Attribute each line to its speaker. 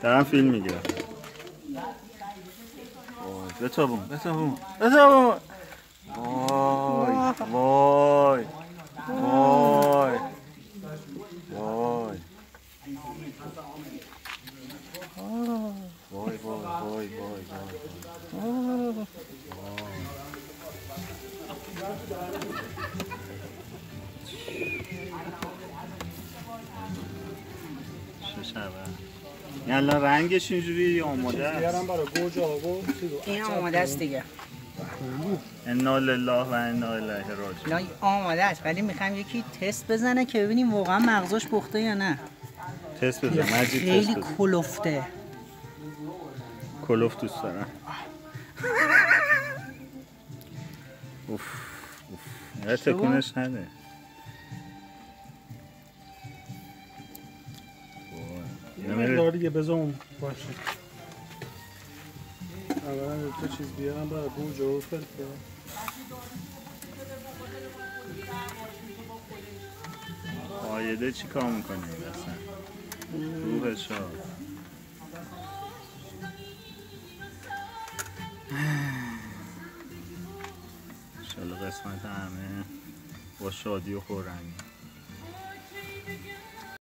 Speaker 1: دارم فیلم میگیرم بتابون بتابون بتابون وای وای وای وای آه. وای وای وای وای شبه. این الان رنگش اینجوری آماده است.
Speaker 2: بیارم برای گوجه و
Speaker 3: این آماده است دیگه.
Speaker 1: انا لله و انا الیه راجعون.
Speaker 3: اینا آماده است ولی می‌خوام یکی تست بزنه که ببینیم واقعا مغزش پخته یا نه.
Speaker 1: تست بزن مجید تست
Speaker 3: خیلی
Speaker 1: بزن.
Speaker 3: کلفته.
Speaker 1: کلوف دوست دارم. اوف اوف. تکونش نده.
Speaker 2: یه. مقدار دیگه بذار اون باشه اولا تا چیز بیارم برای گوجه و فلفل
Speaker 1: آیده چی کار می‌کنه این اصلا روح شاد انشالله قسمت همه با شادی و خورمی